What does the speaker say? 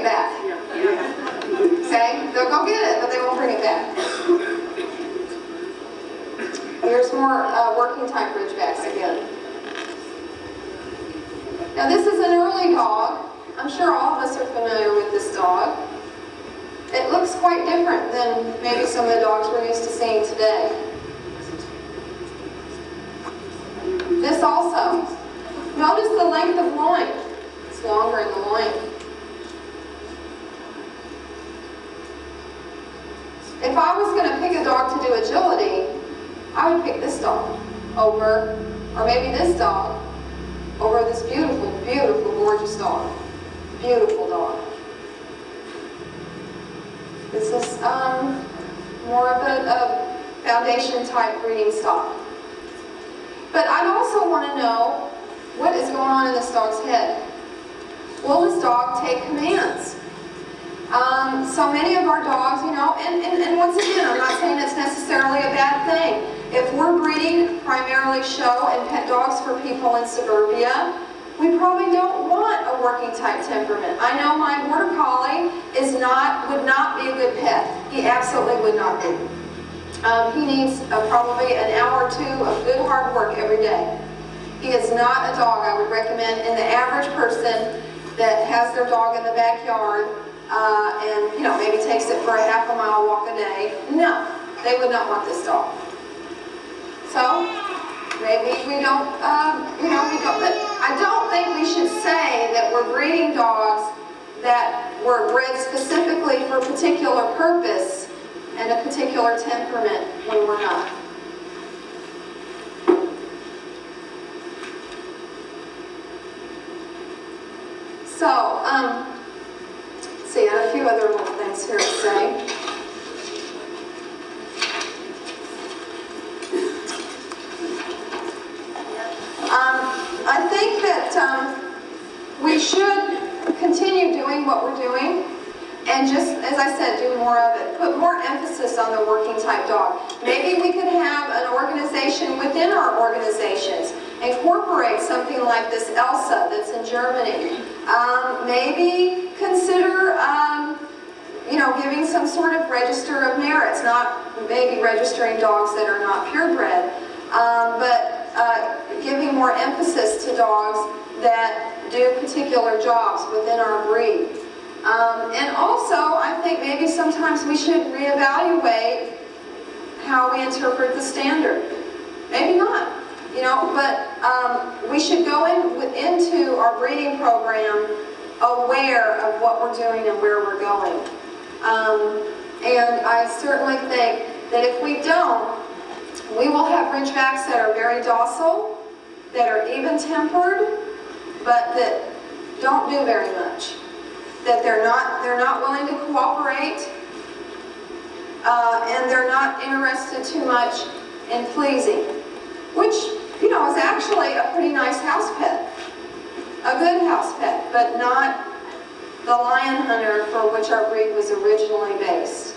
it back. Okay? They'll go get it, but they won't bring it back. There's more uh, working type Ridgebacks again. Now this is an early dog. I'm sure all of us are familiar with this dog. It looks quite different than maybe some of the dogs we're used to seeing today. This also. Notice the length of loin. It's longer in the loin. If I was going to pick a dog to do agility, I would pick this dog over, or maybe this dog, over this beautiful, beautiful, gorgeous dog. Beautiful dog. This is um, more of a, a foundation type breeding stock. But I'd also want to know what is going on in this dog's head. Will this dog take commands? Um, so many of our dogs, you know, and, and, and once again, I'm not saying it's necessarily a bad thing. If we're breeding primarily show and pet dogs for people in suburbia, we probably don't want a working type temperament. I know my border collie is not, would not be a good pet. He absolutely would not be. Um, he needs uh, probably an hour or two of good hard work every day. He is not a dog I would recommend in the average person that has their dog in the backyard uh, and you know maybe takes it for a half a mile walk a day. No, they would not want this dog. So maybe we don't, um, you know, we don't. But I don't think we should say that we're breeding dogs that were bred specifically for a particular purpose and a particular temperament when we're not. So, um, see, I have a few other little things here to say. Um, I think that um, we should continue doing what we're doing and just, as I said, do more of it. Put more emphasis on the working type dog. Maybe we could have an organization within our organizations incorporate something like this ELSA that's in Germany. Um, maybe consider um, you know, giving some sort of register of merits, not maybe registering dogs that are not purebred, um, but uh, giving more emphasis to dogs that do particular jobs within our breed. Um, and also, I think maybe sometimes we should reevaluate how we interpret the standard. Maybe not, you know, but um, we should go in, into our breeding program aware of what we're doing and where we're going. Um, and I certainly think that if we don't, we will have Ridgebacks that are very docile, that are even-tempered, but that don't do very much. That they're not, they're not willing to cooperate, uh, and they're not interested too much in pleasing, which, you know, is actually a pretty nice house pet. A good house pet, but not the lion hunter for which our breed was originally based.